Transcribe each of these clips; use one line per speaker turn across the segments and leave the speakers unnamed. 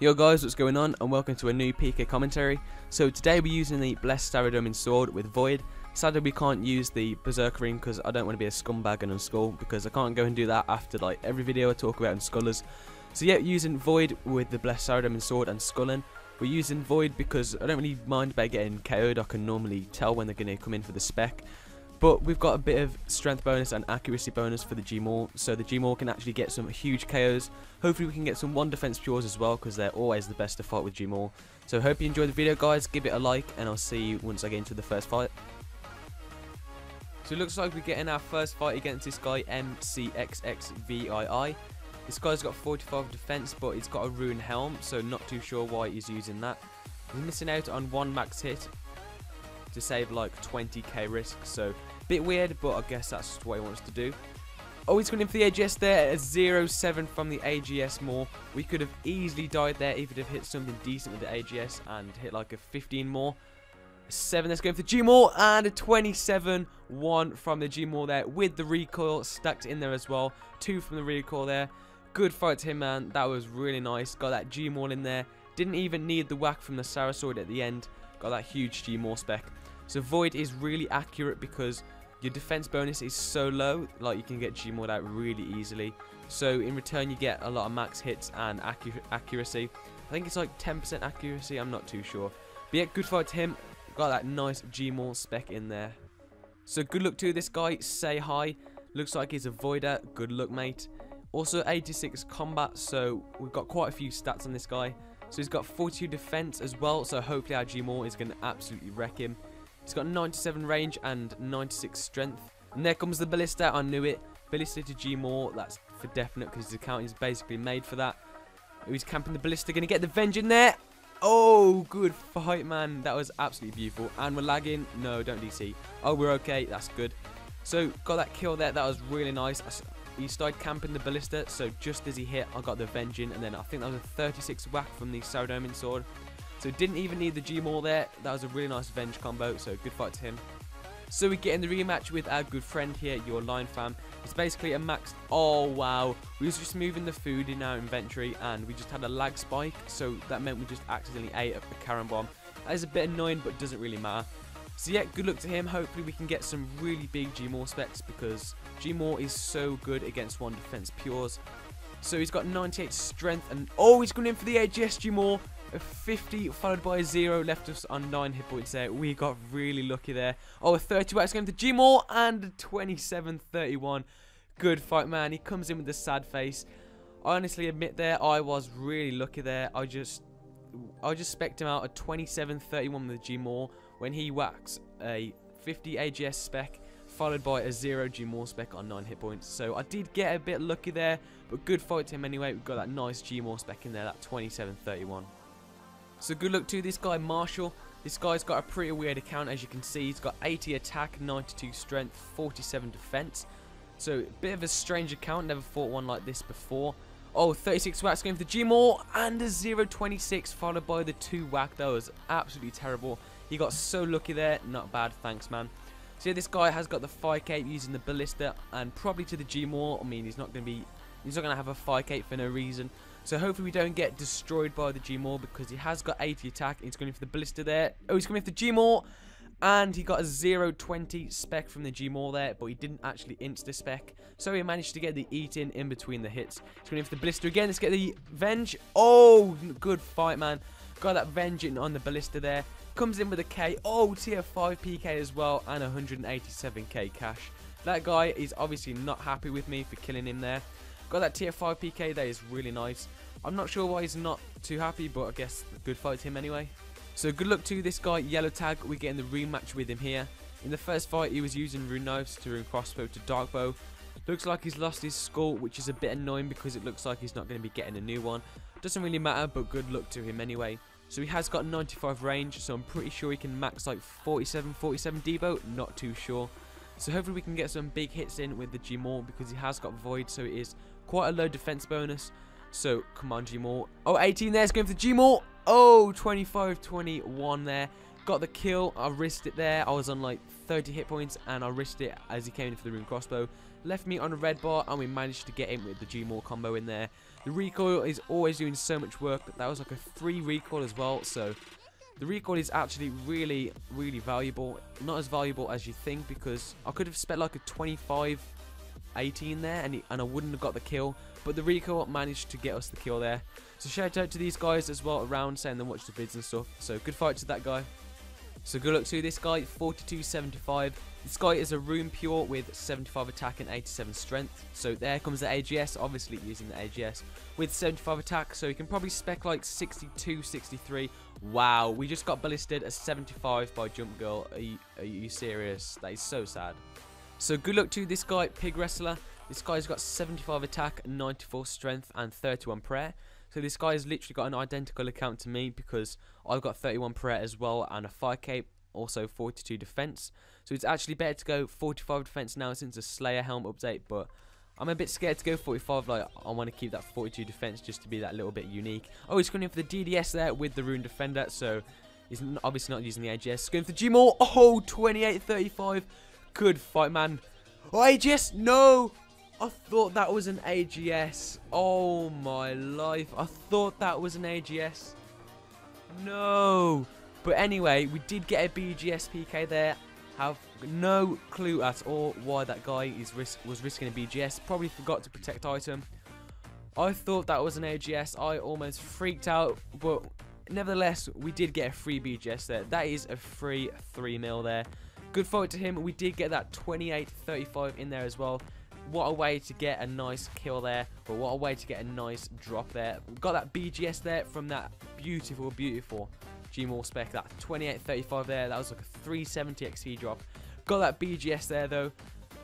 Yo guys, what's going on and welcome to a new PK commentary. So today we're using the Blessed Saradomin Sword with Void. Sadly we can't use the Berserker Ring because I don't want to be a scumbag and unskull because I can't go and do that after like every video I talk about unskullers. So yeah, using Void with the Blessed Saradomin Sword and Skulling. We're using Void because I don't really mind about getting KO'd, I can normally tell when they're going to come in for the spec. But we've got a bit of strength bonus and accuracy bonus for the G-Maul, so the G-Maul can actually get some huge KOs. Hopefully we can get some 1 defense pures as well, because they're always the best to fight with G-Maul. So hope you enjoyed the video guys, give it a like, and I'll see you once I get into the first fight. So it looks like we're getting our first fight against this guy, MCXXVII. This guy's got 45 defense, but he's got a rune helm, so not too sure why he's using that. He's missing out on one max hit, to save like 20k risk. So, bit weird, but I guess that's what he wants to do. Oh, he's going in for the AGS there. A 0-7 from the AGS more. We could have easily died there if it had hit something decent with the AGS and hit like a 15 more. 7, let's go for the G-Maul, and a 27-1 from the G-Maul there, with the recoil stacked in there as well. 2 from the recoil there. Good fight to him, man. That was really nice. Got that G-Maul in there. Didn't even need the whack from the Sara Sword at the end. Got that huge G-Maul spec. So Void is really accurate because your defense bonus is so low, like you can get G-Mauled out really easily. So in return you get a lot of max hits and accu accuracy. I think it's like 10% accuracy, I'm not too sure. But yeah, good fight to him. Got that nice G-Maul spec in there. So good luck to this guy, say hi. Looks like he's a Voider, good luck mate. Also 86 combat, so we've got quite a few stats on this guy. So he's got 42 defense as well, so hopefully our G-Maul is going to absolutely wreck him. He's got 97 range and 96 strength. And there comes the Ballista, I knew it. Ballista to G-Maul, that's for definite because his account is basically made for that. He's camping the Ballista, going to get the Venge in there. Oh, good fight, man. That was absolutely beautiful. And we're lagging. No, don't DC. Oh, we're okay. That's good. So, got that kill there. That was really nice. He started camping the Ballista, so just as he hit, I got the Venge in. And then I think that was a 36 whack from the Saradomin sword. So didn't even need the G-Maul there. That was a really nice Venge combo, so good fight to him. So we get in the rematch with our good friend here, your line fam. It's basically a max... Oh, wow. We was just moving the food in our inventory, and we just had a lag spike, so that meant we just accidentally ate a Karambwan. That is a bit annoying, but doesn't really matter. So yeah, good luck to him. Hopefully we can get some really big G-Maul specs, because G-Maul is so good against one defense pures. So he's got 98 strength, and... Oh, he's going in for the AGS G-Maul. A 50 followed by a 0 left us on 9 hit points there. We got really lucky there. Oh, a 30 X going to G-Maul and 27-31. Good fight, man. He comes in with a sad face. I honestly admit there, I was really lucky there. I just I just spec'd him out a 27-31 with the G-Maul when he whacks a 50 AGS spec followed by a 0 G-Maul spec on 9 hit points. So I did get a bit lucky there, but good fight to him anyway. We've got that nice G-Maul spec in there, that 27-31. So good luck to this guy, Marshall. This guy's got a pretty weird account, as you can see. He's got 80 attack, 92 strength, 47 defense. So, a bit of a strange account. Never fought one like this before. Oh, 36 whacks going for the G-Maul, and a 026 followed by the 2 whack. That was absolutely terrible. He got so lucky there. Not bad, thanks, man. So, yeah, this guy has got the 5k using the Ballista, and probably to the G-Maul. I mean, he's not going to be... He's not going to have a 5k for no reason. So hopefully we don't get destroyed by the G-Maul because he has got 80 attack. He's going for the Ballista there. Oh, he's coming for the G-Maul. And he got a 0.20 spec from the G-Maul there, but he didn't actually insta-spec. So he managed to get the eat in between the hits. He's going for the Ballista again. Let's get the Venge. Oh, good fight, man. Got that Venge on the Ballista there. Comes in with a K. Oh, tier 5 PK as well. And 187k cash. That guy is obviously not happy with me for killing him there. Got that tier 5 PK that is really nice. I'm not sure why he's not too happy, but I guess good fight to him anyway. So good luck to this guy, Yellow Tag. We're getting the rematch with him here. In the first fight, he was using rune knives to rune crossbow to dark bow. Looks like he's lost his skull, which is a bit annoying because it looks like he's not going to be getting a new one. Doesn't really matter, but good luck to him anyway. So he has got 95 range, so I'm pretty sure he can max like 47, 47 Dbow. Not too sure. So hopefully we can get some big hits in with the G-Maul because he has got Void, so it is quite a low defense bonus. So, come on, G-Maul. Oh, 18 there. It's going for the G-Maul. Oh, 25-21 there. Got the kill. I risked it there. I was on like 30 hit points and I risked it as he came in for the rune crossbow. Left me on a red bar and we managed to get him with the G-Maul combo in there. The recoil is always doing so much work. That was like a free recoil as well, so the recoil is actually really, really valuable. Not as valuable as you think because I could have spent like a 25 18 there and, he, and I wouldn't have got the kill. But the recoil managed to get us the kill there. So shout out to these guys as well around saying they watch the vids and stuff. So good fight to that guy. So good luck to this guy, 42.75. This guy is a rune Pure with 75 attack and 87 strength. So there comes the AGS, obviously using the AGS with 75 attack. So he can probably spec like 62, 63. Wow, we just got ballisted a 75 by Jump Girl. Are you, are you serious? That is so sad. So good luck to this guy, Pig Wrestler. This guy's got 75 attack, 94 strength, and 31 prayer. So this guy's literally got an identical account to me because I've got 31 prayer as well and a fire cape, also 42 defense. So it's actually better to go 45 defense now since the Slayer helm update, but I'm a bit scared to go 45. Like I want to keep that 42 defense just to be that little bit unique. Oh, he's going in for the DDS there with the Rune Defender, so he's obviously not using the AGS. Going for the Gmaul. Oh, 28 35. Good fight, man. Oh, AGS, no. I thought that was an AGS. Oh my life. I thought that was an AGS. No. But anyway, we did get a BGS PK there. Have no clue at all why that guy is risk was risking a BGS. Probably forgot to protect item. I thought that was an AGS. I almost freaked out. But nevertheless, we did get a free BGS there. That is a free 3 mil there. Good fight to him. We did get that 28-35 in there as well what a way to get a nice kill there, but what a way to get a nice drop there. Got that BGS there from that beautiful, beautiful Gmaul spec, that 2835 there, that was like a 370 XP drop. Got that BGS there though.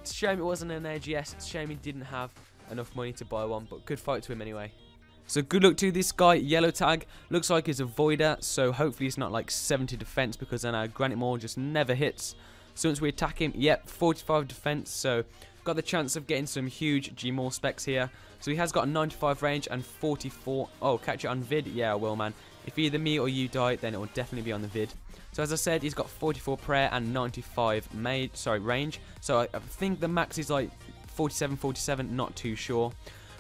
Shame it wasn't an AGS, shame he didn't have enough money to buy one, but good fight to him anyway. So good luck to this guy, yellow tag. Looks like he's a voider, so hopefully he's not like 70 defense because then our Granite Maul just never hits. So once we attack him, yep, 45 defense, so Got the chance of getting some huge Gmaul specs here. So he has got a 95 range and 44. Oh, catch it on vid? Yeah, I will, man. If either me or you die, then it will definitely be on the vid. So as I said, he's got 44 prayer and 95 made, sorry, range. So I, I think the max is like 47, 47, not too sure.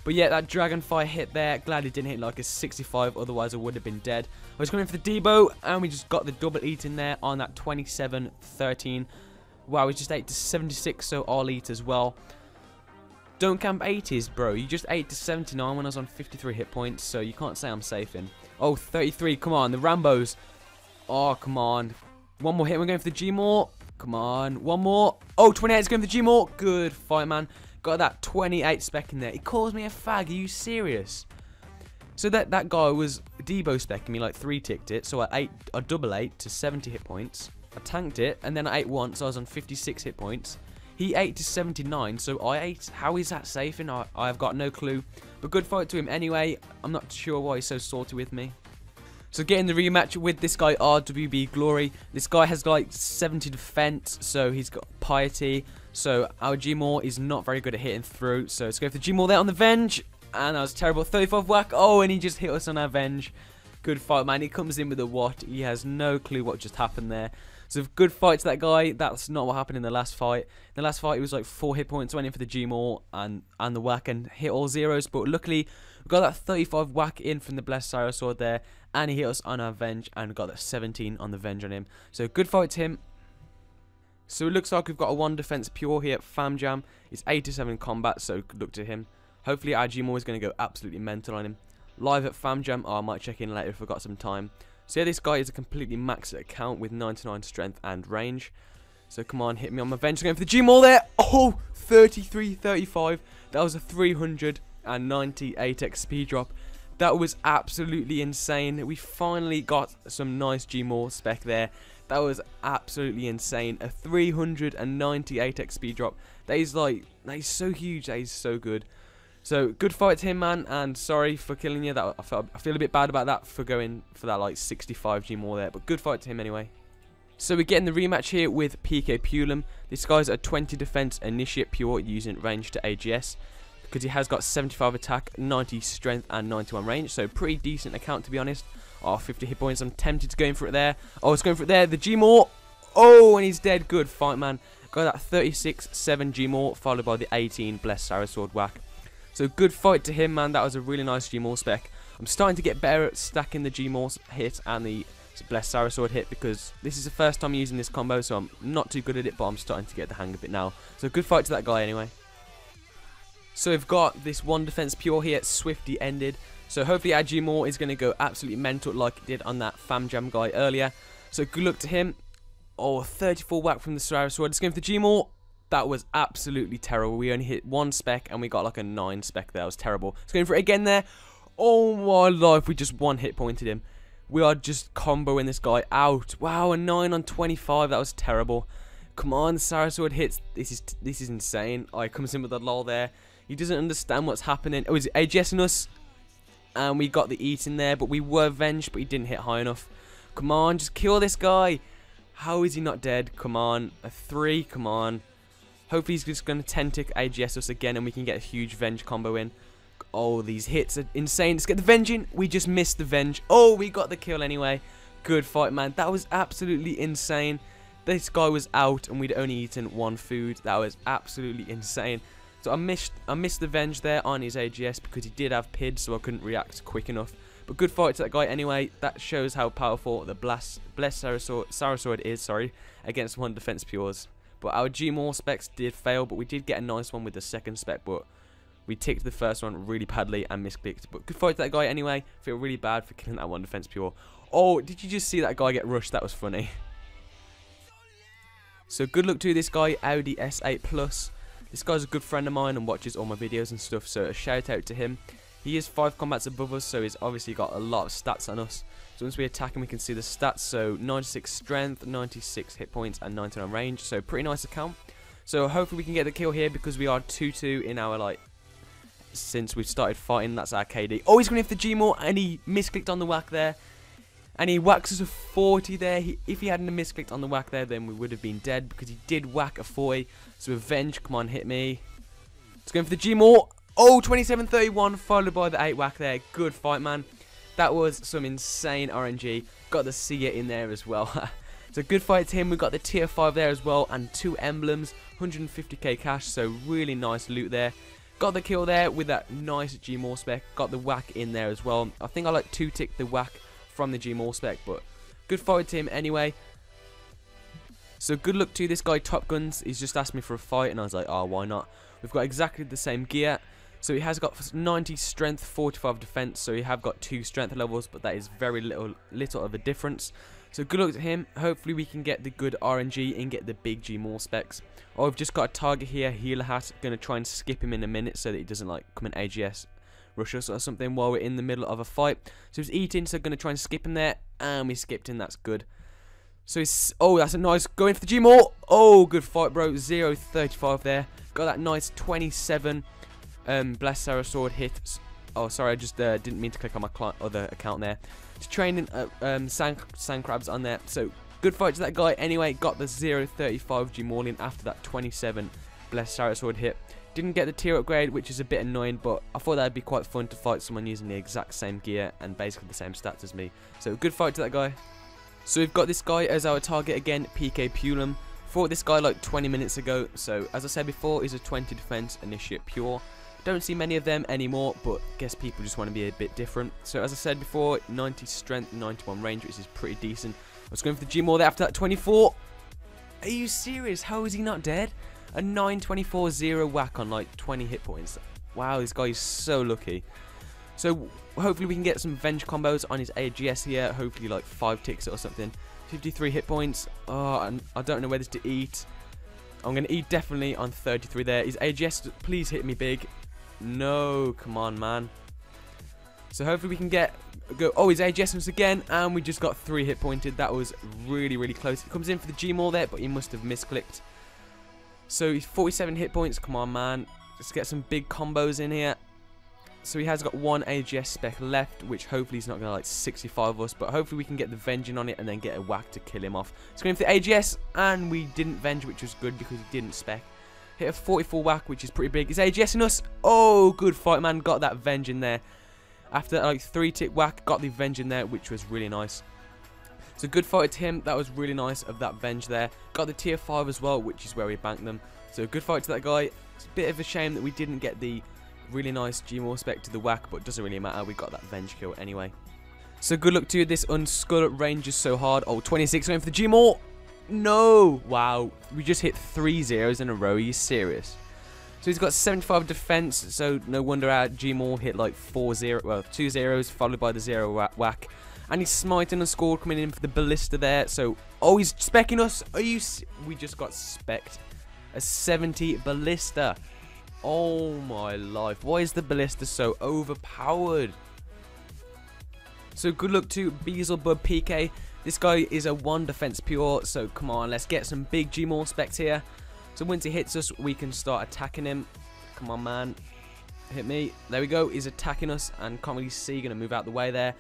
But yeah, that Dragonfire hit there. Glad it didn't hit like a 65, otherwise I would have been dead. I was going for the Dbow, and we just got the double eat in there on that 27-13. Wow, we just ate to 76, so I'll eat as well. Don't camp 80s, bro. You just ate to 79 when I was on 53 hit points, so you can't say I'm safe in. Oh, 33, come on, the Rambos. Oh, come on. One more hit, we're going for the Gmaul. Come on, one more. Oh, 28 is going for the Gmaul. Good fight, man. Got that 28 spec in there. He calls me a fag. Are you serious? So that that guy was Dbow specking me, like three ticked it. So I ate a double eight to 70 hit points. I tanked it, and then I ate once. I was on 56 hit points. He ate to 79, so I ate. How is that safe? And I, I have got no clue. But good fight to him anyway. I'm not sure why he's so salty with me. So getting the rematch with this guy, RWB Glory. This guy has like 70 defense, so he's got piety. So our Gmaul is not very good at hitting through. So let's go for the Gmaul there on the Venge. And that was terrible. 35 whack. Oh, and he just hit us on our Venge. Good fight, man. He comes in with a what. He has no clue what just happened there. So good fight to that guy. That's not what happened in the last fight. In the last fight, he was like four hit points, went in for the Gmaul and and the whack and hit all zeros. But luckily, we got that 35 whack in from the Blessed Cyrus Sword there, and he hit us on our Venge and got that 17 on the Venge on him. So good fight to him. So it looks like we've got a one defense pure here. Fam Jam is 87 combat, so good to him. Hopefully Gmaul is going to go absolutely mental on him. Live at Fam Jam. Oh, I might check in later if I've got some time. So yeah, this guy is a completely maxed account with 99 strength and range. So come on, hit me on my Venge. Going for the Gmaul there. Oh, 33, 35. That was a 398 XP drop. That was absolutely insane. We finally got some nice Gmaul spec there. That was absolutely insane. A 398 XP drop. That is like, that is so huge. That is so good. So good fight to him, man, and sorry for killing you. That I, I feel a bit bad about that for going for that like 65G more there, but good fight to him anyway. So we're getting the rematch here with PK Pulum. This guy's a 20 defense initiate pure using range to AGS because he has got 75 attack, 90 strength, and 91 range. So pretty decent account to be honest. Oh, 50 hit points. I'm tempted to go in for it there. Oh, it's going for it there. The Gmaul. Oh, and he's dead. Good fight, man. Got that 36 7 Gmaul followed by the 18 Blessed Sword whack. So good fight to him, man. That was a really nice G-Maul spec. I'm starting to get better at stacking the G-Maul hit and the Blessed Sword hit because this is the first time using this combo, so I'm not too good at it, but I'm starting to get the hang of it now. So good fight to that guy anyway. So we've got this one defense pure here, Swifty ended. So hopefully G-Maul is going to go absolutely mental like it did on that Fam Jam guy earlier. So good luck to him. Oh, 34 whack from the Sword. Let's go for the G-Maul. That was absolutely terrible. We only hit one spec and we got like a 9 spec there. That was terrible. Let's go for it again there. Oh my life, we just one hit pointed him. We are just comboing this guy out. Wow, a 9 on 25. That was terrible. Come on, Sarasword hits. This is this is insane. He comes in with a lull there. He doesn't understand what's happening. Oh, is it us? And we got the eat in there, but we were avenged, but he didn't hit high enough. Come on, just kill this guy. How is he not dead? Come on. A 3, come on. Hopefully he's just going to 10 tick AGS us again and we can get a huge Venge combo in. Oh, these hits are insane. Let's get the Venge in. We just missed the Venge. Oh, we got the kill anyway. Good fight, man. That was absolutely insane. This guy was out and we'd only eaten one food. That was absolutely insane. So I missed I missed the Venge there on his AGS because he did have PID, so I couldn't react quick enough. But good fight to that guy anyway. That shows how powerful the Blast, Blessed Sarasword is sorry, against one defense pures. But our G-Maul specs did fail, but we did get a nice one with the second spec, but we ticked the first one really badly and misclicked. But good fight to that guy anyway. Feel really bad for killing that one defense pure. Oh, did you just see that guy get rushed? That was funny. So good luck to this guy, Audi S8 Plus. This guy's a good friend of mine and watches all my videos and stuff, so a shout out to him. He is 5 combats above us, so he's obviously got a lot of stats on us. So once we attack him, we can see the stats. So 96 strength, 96 hit points, and 99 range. So pretty nice account. So hopefully we can get the kill here because we are 2-2 in our, like, since we've started fighting. That's our KD. Oh, he's going to for the G-Maul, and he misclicked on the whack there. And he whacks us a 40 there. He, if he hadn't misclicked on the whack there, then we would have been dead because he did whack a 40. So Avenge, come on, hit me. It's going for the G-Maul. Oh, 27-31 followed by the 8 whack there. Good fight, man. That was some insane RNG. Got the Seer in there as well. so good fight to him. We got the tier 5 there as well and two emblems. 150k cash, so really nice loot there. Got the kill there with that nice G-Maul spec. Got the whack in there as well. I think I like 2-tick the whack from the G-Maul spec, but good fight to him anyway. So good luck to this guy, Top Guns. He's just asked me for a fight, and I was like, oh, why not? We've got exactly the same gear. So he has got 90 strength, 45 defense. So he have got two strength levels, but that is very little, little of a difference. So good luck to him. Hopefully we can get the good RNG and get the big G-Maul specs. Oh, I've just got a target here, Healer Hat. Going to try and skip him in a minute so that he doesn't like come in AGS rush us or something while we're in the middle of a fight. So he's eating, so going to try and skip him there. And we skipped him, that's good. So he's, oh, that's a nice, going for the G-Maul. Oh, good fight, bro. 0 35 there. Got that nice 27 um, Blessed Sword hit. Oh, sorry, I just uh, didn't mean to click on my other account there. Just training uh, um, sand, sand crabs on there. So, good fight to that guy. Anyway, got the 0.35 G after that 27 Blessed Sword hit. Didn't get the tier upgrade, which is a bit annoying, but I thought that'd be quite fun to fight someone using the exact same gear and basically the same stats as me. So, good fight to that guy. So, we've got this guy as our target again, PK Pulum. Fought this guy like 20 minutes ago, so as I said before, he's a 20 defense initiate pure. Don't see many of them anymore, but guess people just want to be a bit different. So as I said before, 90 strength, 91 range, which is pretty decent. I was going for the G-Maul there after that 24. Are you serious? How is he not dead? A 924-0 whack on like 20 hit points. Wow, this guy is so lucky. So hopefully we can get some Venge combos on his AGS here. Hopefully like 5 ticks or something. 53 hit points. Oh, and I don't know whether to eat. I'm going to eat definitely on 33 there. His AGS, please hit me big. No, come on, man. So hopefully we can get go. Oh, he's AGS once again, and we just got three hit pointed. That was really, really close. He comes in for the G-Maul there, but he must have misclicked. So he's 47 hit points. Come on, man. Let's get some big combos in here. So he has got one AGS spec left, which hopefully he's not going to like 65 us, but hopefully we can get the Venging on it and then get a whack to kill him off. Going for the AGS, and we didn't Venge, which was good because he didn't spec. Hit a 44 whack, which is pretty big. Is AGSing us? Oh, good fight, man. Got that Venge in there. After like three tick whack, got the Venge in there, which was really nice. So good fight to him. That was really nice of that Venge there. Got the tier 5 as well, which is where we banked them. So good fight to that guy. It's a bit of a shame that we didn't get the Really nice Gmaul spec to the whack, but doesn't really matter. We got that Venge kill anyway. So good luck to. This Unskull range is so hard. Oh, 26 going for the Gmaul. No. Wow. We just hit three zeros in a row. Are you serious? So he's got 75 defense, so no wonder our Gmaul hit like four zero, well, two zeros followed by the zero whack. And he's smiting and score coming in for the ballista there. So, oh, he's specking us. Are you? We just got specked. A 70 ballista. Oh my life. Why is the ballista so overpowered? So good luck to Beelzebub PK. This guy is a one defense pure. So come on, let's get some big Gmaul specs here. So once he hits us, we can start attacking him. Come on, man. Hit me. There we go. He's attacking us and can't really see. Going to move out the way there.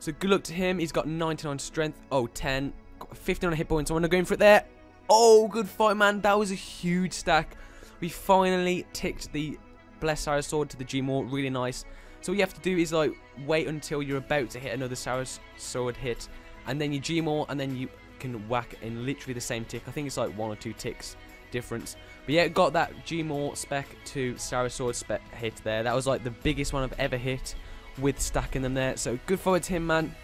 So good luck to him. He's got 99 strength. Oh, 10. 15 on hit points. I want to go in for it there. Oh, good fight, man. That was a huge stack. We finally ticked the Blessed Sara Sword to the Gmaul. Really nice. So what you have to do is like wait until you're about to hit another Sara Sword hit. And then you Gmaul and then you can whack in literally the same tick. I think it's like one or two ticks difference. But yeah, got that Gmaul spec to Sara Sword spec hit there. That was like the biggest one I've ever hit with stacking them there. So good forward to him, man.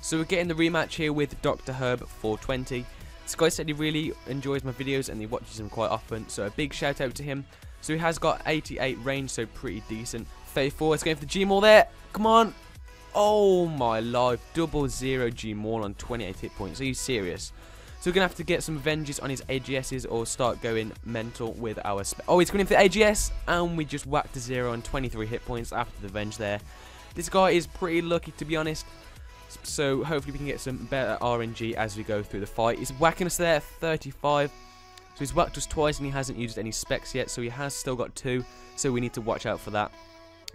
So we're getting the rematch here with Dr. Herb 420. This guy said he really enjoys my videos and he watches them quite often. So a big shout out to him. So he has got 88 range, so pretty decent. 34 is going for the Gmaul there. Come on. Oh my life. Double zero Gmaul on 28 hit points. Are you serious? So we're going to have to get some Venges on his AGSs or start going mental with our... oh, he's going in for the AGS, and we just whacked a zero on 23 hit points after the Venge there. This guy is pretty lucky, to be honest. So hopefully we can get some better RNG as we go through the fight. He's whacking us there 35. So he's whacked us twice and he hasn't used any specs yet. So he has still got two. So we need to watch out for that.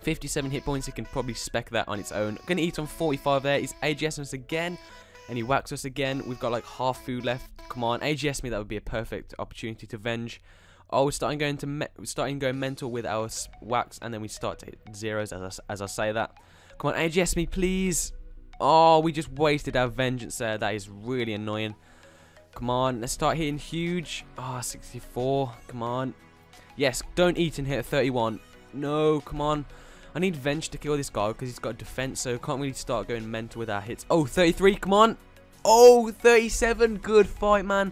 57 hit points, he can probably spec that on its own. Gonna eat on 45 there. He's AGS us again and he whacks us again. We've got like half food left. Come on, AGS me. That would be a perfect opportunity to venge. Oh, we're starting going to starting going mental with our whacks, and then we start to hit zeros as I, as I say that. Come on, AGS me, please. Oh, we just wasted our vengeance there. That is really annoying. Come on, let's start hitting huge. Ah, oh, 64. Come on. Yes, don't eat and hit 31. No, come on. I need Venge to kill this guy because he's got defense, so can't really start going mental with our hits. Oh, 33, come on. Oh, 37, good fight, man.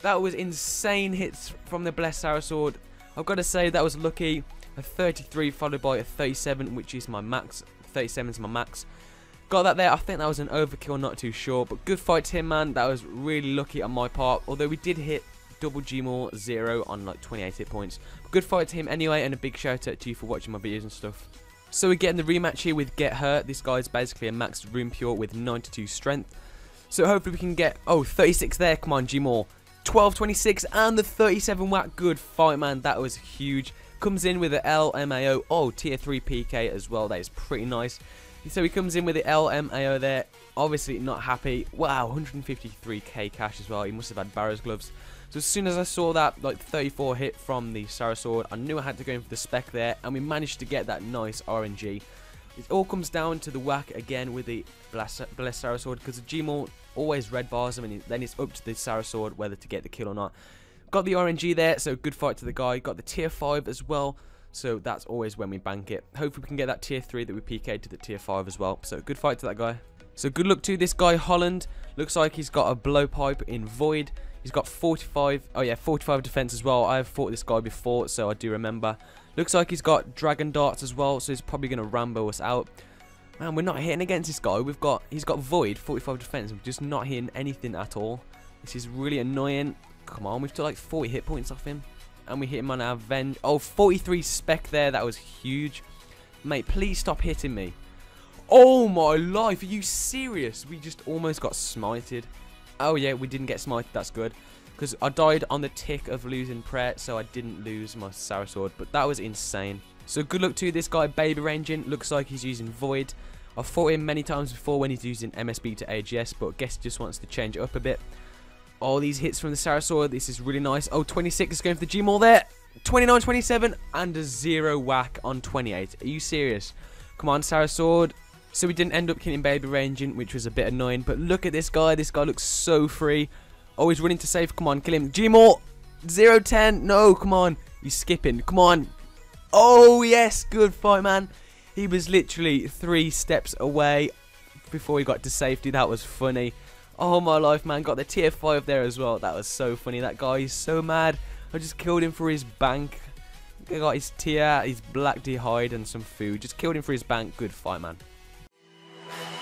That was insane hits from the Blessed Sara Sword. I've got to say, that was lucky. A 33 followed by a 37, which is my max. 37 is my max. Got that there. I think that was an overkill, not too sure. But good fight to him, man. That was really lucky on my part. Although we did hit double Gmaul zero on like 28 hit points. good fight to him anyway, and a big shout out to you for watching my videos and stuff. So we're getting the rematch here with Get Hurt. This guy's basically a maxed Rune Pure with 92 strength. So hopefully we can get... Oh, 36 there. Come on, Gmaul. 12, 26, and the 37 whack. Good fight, man. That was huge. Comes in with the LMAO. Oh, tier 3 PK as well. That is pretty nice. So he comes in with the LMAO there. Obviously not happy. Wow, 153k cash as well. He must have had Barrow's gloves. So as soon as I saw that like 34 hit from the Sara Sword, I knew I had to go in for the spec there, and we managed to get that nice RNG. It all comes down to the whack again with the Blessed Sara Sword, because the Gmaul always red bars him, and then it's up to the Sara Sword whether to get the kill or not. Got the RNG there, so good fight to the guy. Got the tier 5 as well, so that's always when we bank it. Hopefully we can get that tier 3 that we PK'd to the tier 5 as well. So good fight to that guy. So good luck to this guy, Holland. Looks like he's got a blowpipe in Void. He's got 45, oh yeah, 45 defense as well. I've fought this guy before, so I do remember. Looks like he's got dragon darts as well, so he's probably going to Rambo us out. Man, we're not hitting against this guy. We've got, he's got void, 45 defense. We're just not hitting anything at all. This is really annoying. Come on, we've got like 40 hit points off him. And we hit him on our Ven. Oh, 43 spec there. That was huge. Mate, please stop hitting me. Oh my life, are you serious? We just almost got smited. Oh yeah, we didn't get smited, that's good. Because I died on the tick of losing prayer, so I didn't lose my Sara Sword. But that was insane. So good luck to this guy, Baby Ranging. Looks like he's using Void. I've fought him many times before when he's using MSB to AGS, but I guess he just wants to change it up a bit. All these hits from the Sara Sword, this is really nice. Oh, 26 is going for the Gmaul there. 29, 27, and a zero whack on 28. Are you serious? Come on, Sara Sword. So we didn't end up killing Baby Ranging, which was a bit annoying. But look at this guy. This guy looks so free. Oh, he's running to save. Come on, kill him. Gmaul. 010. No, come on. He's skipping. Come on. Oh, yes, good fight, man. He was literally three steps away before he got to safety. That was funny. Oh, my life, man. Got the tier 5 there as well. That was so funny. That guy is so mad. I just killed him for his bank. I got his tier, his black d'hide, and some food. Just killed him for his bank. Good fight, man. Thank you.